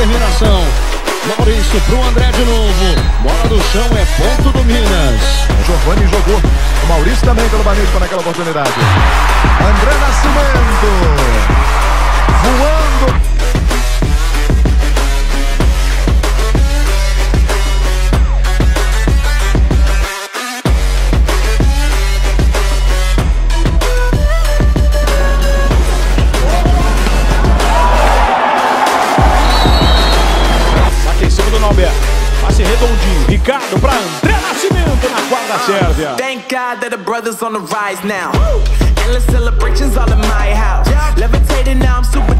determinação. Maurício pro André de novo. Bola no chão é ponto do Minas. O Giovanni jogou. O Maurício também pelo Banespa naquela oportunidade. André Nascimento. Passe redondinho. Ricardo para André Nascimento na quadra Sérvia. Thank God that the brothers on the rise now. Endless celebrations all in my house. Levitating now, I'm super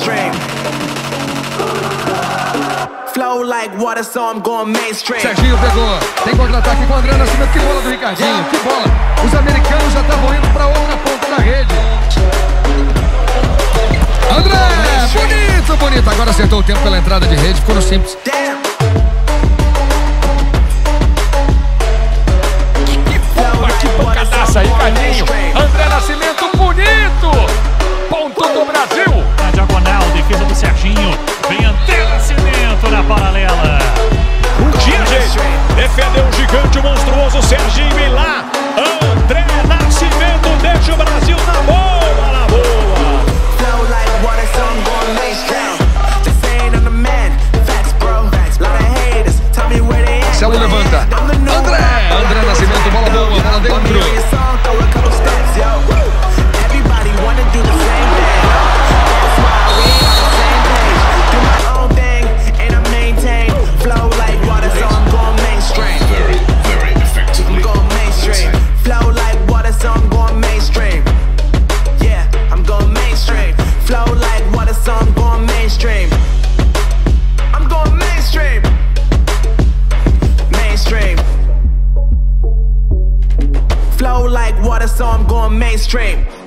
Mainstream. Flow like water, so I'm going mainstream. Serginho pegou. Tem contra-ataque com André Nascimento. Que bola do Ricardinho. Que bola. Os americanos já estavam indo para outra ponta da rede. André! Bonito, bonito. Agora acertou o tempo pela entrada de rede. Ficou no simples. Damn. Mainstream.